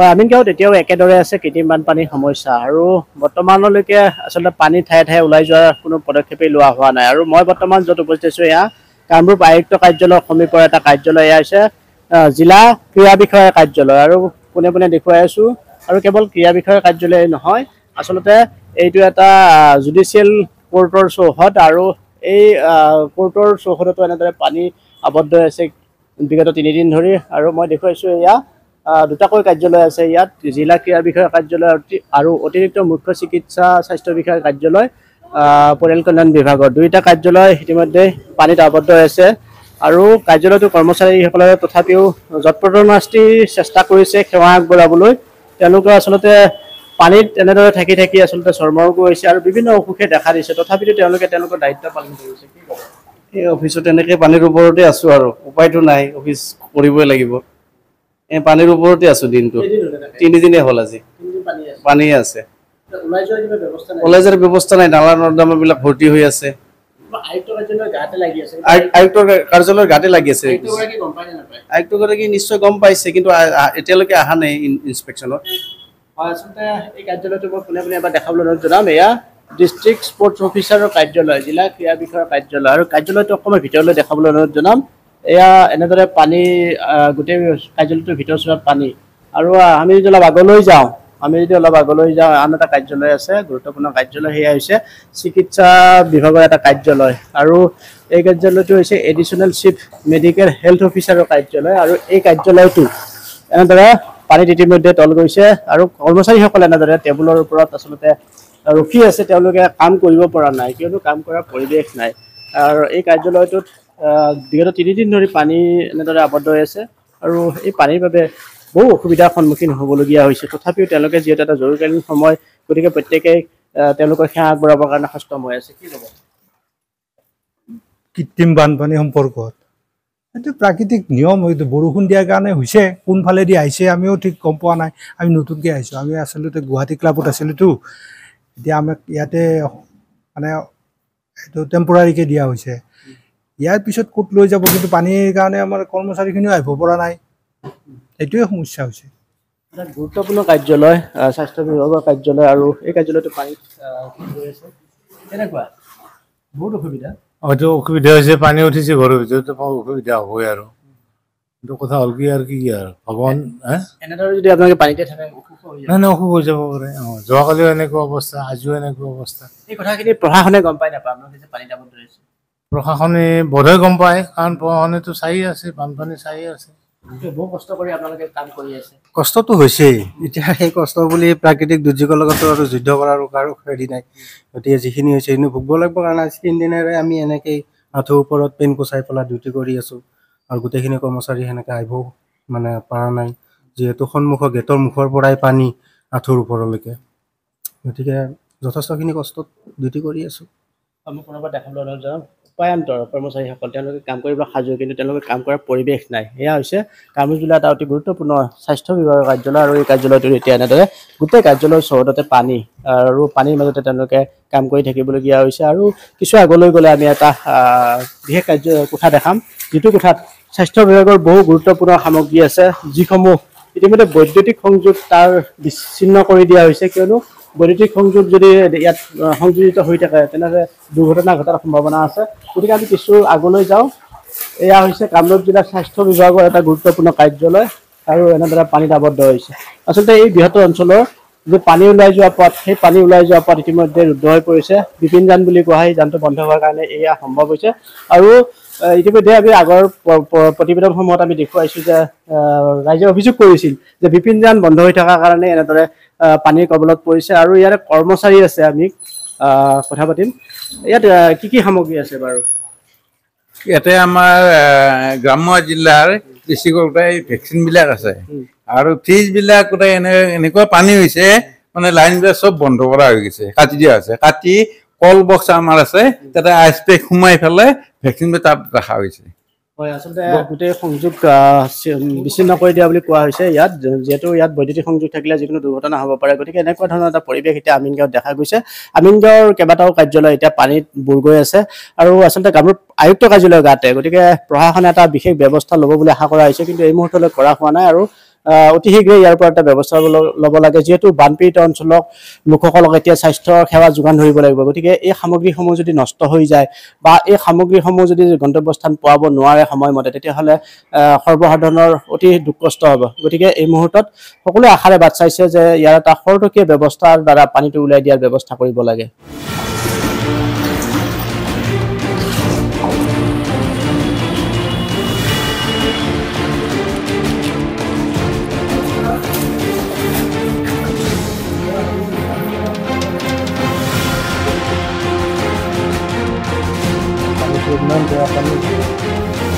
হয় আমিন গাঁৱত এতিয়াও একেদৰে আছে কৃত্ৰিম বানপানীৰ সমস্যা। আৰু বৰ্তমানলৈকে আচলতে পানী ঠায়ে ঠায়ে ওলাই যোৱাৰ কোনো পদক্ষেপেই লোৱা হোৱা নাই। আৰু মই বৰ্তমান য'ত উপস্থিত আছোঁ এয়া কামৰূপ আয়ুক্ত কাৰ্যালয়ৰ সমীপৰ এটা কাৰ্যালয়। এয়া হৈছে জিলা ক্ৰীড়া বিষয়াৰ কাৰ্যালয়। আৰু পোনে পোনে দেখুৱাই আছোঁ আৰু কেৱল ক্ৰীড়া বিষয়াৰ কাৰ্যালয় নহয় আচলতে এইটো এটা জুডিচিয়েল কোৰ্টৰ চৌহদ। আৰু এই কোৰ্টৰ চৌহদতো এনেদৰে পানী আবদ্ধ হৈ আছে বিগত তিনিদিন ধৰি। আৰু মই দেখুৱাইছোঁ এয়া দুটাকৈ কাৰ্যালয় আছে ইয়াত জিলা ক্ৰীড়া বিষয়াৰ কাৰ্যালয় আৰু অতিৰিক্ত মুখ্য চিকিৎসা স্বাস্থ্য বিষয়াৰ কাৰ্যালয় পৰিয়াল কল্যাণ বিভাগৰ। দুয়োটা কাৰ্যালয় ইতিমধ্যে পানীত আবদ্ধ হৈ আছে। আৰু কাৰ্যালয়টোৰ কৰ্মচাৰীসকলে তথাপিও যৎপৰোনাস্তি চেষ্টা কৰিছে সেৱা আগবঢ়াবলৈ। তেওঁলোকে আচলতে পানীত এনেদৰে থাকি থাকি আচলতে চৰ্মৰোগো হৈছে আৰু বিভিন্ন অসুখে দেখা দিছে। তথাপিতো তেওঁলোকে তেওঁলোকৰ দায়িত্ব পালন কৰিছে। কি ক'ব? এই অফিচত এনেকে পানীৰ ওপৰতে আছো আৰু। উপায়তো নাই অফিচ কৰিবই লাগিব। পানীৰ ওপৰতে আছো দিনটো? তিনিদিনে হ'ল আজি। তিনিদিন পানী আছে। পানীয়ে আছে। ওলাই যোৱাৰ ব্যৱস্থা নাই? নালা নৰ্দমাবিলাক ভৰ্তি হৈ আছে। আয়ুক্তৰ কাৰ্যালয়ৰ গাতে লাগি আছে। আয়ুক্তগৰাকী নিশ্চয় গম পাইছে কিন্তু এতিয়ালৈকে অহা নাই ইন- ইনস্পেকশ্যনত। হয় আচলতে এই কাৰ্যালয়টো মই পোনে পোনে এবাৰ দেখাবলৈ অনুৰোধ জনাম এয়া ডিষ্ট্ৰিক্ট স্পৰ্টছ অফিচাৰৰ কাৰ্যালয় জিলা ক্ৰীড়া বিষয়াৰ কাৰ্যালয়। আৰু কাৰ্যালয়টো অকণমান ভিতৰলৈ দেখাবলৈ জনাম। এয়া এনেদৰে পানী গোটেই কাৰ্যালয়টোৰ ভিতৰ চোৱাত পানী। আৰু আমি যদি অলপ আগলৈ যাওঁ আমি যদি অলপ আগলৈ যাওঁ আন এটা কাৰ্যালয় আছে গুৰুত্বপূৰ্ণ কাৰ্যালয় সেয়া হৈছে চিকিৎসা বিভাগৰ এটা কাৰ্যালয়। আৰু এই কাৰ্যালয়টো হৈছে এডিশ্যনেল চিফ মেডিকেল হেল্থ অফিচাৰৰ কাৰ্যালয়। আৰু এই কাৰ্যালয়টো এনেদৰে পানীত ইতিমধ্যে তল গৈছে আৰু কৰ্মচাৰীসকলে এনেদৰে টেবুলৰ ওপৰত আচলতে ৰখি আছে। তেওঁলোকে কাম কৰিব পৰা নাই। কিয়নো কাম কৰাৰ পৰিৱেশ নাই। আৰু এই কাৰ্যালয়টোত বিগত তিনিদিন ধৰি পানী এনেদৰে আবদ্ধ হৈ আছে আৰু এই পানীৰ বাবে বহু অসুবিধাৰ সন্মুখীন হ'বলগীয়া হৈছে। তথাপিও তেওঁলোকে যিহেতু এটা জৰুৰীকালীন সময় গতিকে প্ৰত্যেকেই তেওঁলোকৰ সেৱা আগবঢ়াবৰ কাৰণে সষ্টম হৈ আছে। কি ক'ব? কৃত্ৰিম বানপানী সম্পৰ্কত। এইটো প্ৰাকৃতিক নিয়ম হয়তো বৰষুণ দিয়াৰ কাৰণে হৈছে কোনফালেদি আহিছে আমিও ঠিক গম পোৱা নাই। আমি নতুনকৈ আহিছোঁ। আমি আচলতে গুৱাহাটী ক্লাবত আছিলোঁতো। এতিয়া আমাক ইয়াতে মানে এইটো টেম্পৰাৰীকৈ দিয়া হৈছে। ইয়াৰ পিছত ক'ত লৈ যাব? কিন্তু পানীৰ কাৰণে আমাৰ কৰ্মচাৰীখিনিও আহিব পৰা নাই। সেইটোৱে সমস্যা হৈছে। এটা গুৰুত্বপূৰ্ণ কাৰ্যালয় স্বাস্থ্য বিভাগৰ কাৰ্যালয় আৰু এই কাৰ্যালয়টো পানীত কেনেকুৱা? বহুত অসুবিধা। হয়তো অসুবিধা হৈছে পানী উঠিছে ঘৰৰ ভিতৰত অসুবিধা হ'বই আৰু। কিন্তু কথা হ'ল কি আৰু কি আৰু? ভগৱান এনেদৰে যদি আপোনালোকে পানীতে থাকে নাই নাই অসুখ হৈ যাব পাৰে। অঁ যোৱাকালিও এনেকুৱা অৱস্থা আজিও এনেকুৱা অৱস্থা। এই কথাখিনি প্ৰশাসনে গম পাই নাপায়। আপোনালোকে যে পানীত আবদ্ধ হৈছে। প্ৰশাসনে বোধহয় গম পায় কাৰণ প্ৰশাসনেতো চাই আছে বানপানী চাই আছে। কষ্টটো হৈছেই। এতিয়া সেই কষ্ট বুলি প্ৰাকৃতিক দুৰ্যোগৰ লগতো আৰু যুদ্ধ কৰাৰো কাৰো হেৰি নাই। গতিকে যিখিনি হৈছে সেইখিনি ভুগিব লাগিব কাৰণে আজি তিনিদিনেৰে আমি এনেকেই আঁঠুৰ ওপৰত পেন কোচাই পেলাই ডিউটি কৰি আছোঁ। আৰু গোটেইখিনি কৰ্মচাৰী সেনেকৈ আহিবও মানে পৰা নাই যিহেতু সন্মুখৰ গেটৰ মুখৰ পৰাই পানী আঁঠুৰ ওপৰলৈকে। গতিকে যথেষ্টখিনি কষ্টত ডিউটি কৰি আছোঁ। আমি অনুৰোধ জনাম উপায়ন্তৰ কৰ্মচাৰীসকল তেওঁলোকে কাম কৰিবলৈ সাজু কিন্তু তেওঁলোকে কাম কৰাৰ পৰিৱেশ নাই। এয়া হৈছে কামৰূপ এটা অতি গুৰুত্বপূৰ্ণ স্বাস্থ্য বিভাগৰ কাৰ্যালয় আৰু এই কাৰ্যালয়টোত এতিয়া এনেদৰে গোটেই কাৰ্যালয়ৰ চৌহদতে পানী আৰু পানীৰ মাজতে তেওঁলোকে কাম কৰি থাকিবলগীয়া হৈছে। আৰু কিছু আগলৈ গ'লে আমি এটা বিশেষ কাৰ্য কোঠা দেখাম। যিটো কোঠাত স্বাস্থ্য বিভাগৰ বহু গুৰুত্বপূৰ্ণ সামগ্ৰী আছে যিসমূহ ইতিমধ্যে বৈদ্যুতিক সংযোগ তাৰ বিচ্ছিন্ন কৰি দিয়া হৈছে কিয়নো বৈদ্যুতিক সংযোগ যদি ইয়াত সংযোজিত হৈ থাকে তেনেহ'লে দুৰ্ঘটনা ঘটাৰ সম্ভাৱনা আছে। গতিকে আমি কিছু আগলৈ যাওঁ। এয়া হৈছে কামৰূপ জিলাৰ স্বাস্থ্য বিভাগৰ এটা গুৰুত্বপূৰ্ণ কাৰ্যালয় আৰু এনেদৰে পানীত আবদ্ধ হৈছে। আচলতে এই বৃহত্তৰ অঞ্চলৰ যি পানী ওলাই যোৱা পথ সেই পানী ওলাই যোৱা পথ ইতিমধ্যে ৰুদ্ধ হৈ পৰিছে। বিপিন যান বুলি কোৱা হয় যানটো বন্ধ হোৱাৰ কাৰণে এয়া সম্ভৱ হৈছে। আৰু ইতিমধ্যে আমি আগৰ প্ৰতিবেদনসমূহত আমি দেখুৱাইছোঁ যে ৰাইজে অভিযোগ কৰিছিল যে বিপিন যান বন্ধ হৈ থকাৰ কাৰণে এনেদৰে পানীৰ কবলত পৰিছে আৰু ইয়াৰে কৰ্মচাৰী আছে আমি কথা পাতিম। ইয়াত কি কি সামগ্ৰী আছে বাৰু? ইয়াতে আমাৰ গ্ৰাম্য জিলাৰ ডিষ্ট্ৰিক্টৰ গোটেই ভেকচিনবিলাক আছে। আৰু ফ্ৰিজবিলাক গোটেই এনে এনেকুৱা পানী হৈছে মানে লাইনবিলাক চব বন্ধ কৰা হৈ গৈছে কাটি দিয়া হৈছে। কাটি কল বক্স আমাৰ আছে তাতে আইচ পেক সোমাই পেলাই ভেকচিনবিলাক তাত ৰখা হৈছে। হয় আচলতে গোটেই সংযোগ বিচ্ছিন্ন কৰি দিয়া বুলি কোৱা হৈছে ইয়াত যিহেতু ইয়াত বৈদ্যুতিক সংযোগ থাকিলে যিকোনো দুৰ্ঘটনা হ'ব পাৰে। গতিকে এনেকুৱা ধৰণৰ এটা পৰিৱেশ এতিয়া আমিনগাঁৱত দেখা গৈছে। আমিনগাঁৱৰ কেইবাটাও কাৰ্যালয় এতিয়া পানীত বুৰ গৈ আছে আৰু আচলতে কামৰূপ আয়ুক্ত কাৰ্যালয়ৰ গাতে। গতিকে প্ৰশাসনে এটা বিশেষ ব্যৱস্থা ল'ব বুলি আশা কৰা হৈছে কিন্তু এই মুহূৰ্তলৈ কৰা হোৱা নাই আৰু অতি শীঘ্ৰে ইয়াৰ পৰা এটা ব্যৱস্থা ল'ব লাগে যিহেতু বানপীড়িত অঞ্চলক লোকসকলক এতিয়া স্বাস্থ্য সেৱা যোগান ধৰিব লাগিব। গতিকে এই সামগ্ৰীসমূহ যদি নষ্ট হৈ যায় বা এই সামগ্ৰীসমূহ যদি গন্তব্যস্থান পোৱাব নোৱাৰে সময়মতে তেতিয়াহ'লে সৰ্বসাধাৰণৰ অতি দুখ কষ্ট হ'ব। গতিকে এই মুহূৰ্তত সকলোৱে আশাৰে বাট চাইছে যে ইয়াৰ এটা খৰতকীয়া ব্যৱস্থাৰ দ্বাৰা পানীটো ওলাই দিয়াৰ ব্যৱস্থা কৰিব লাগে। পানীটো ইমান বেয়া পানী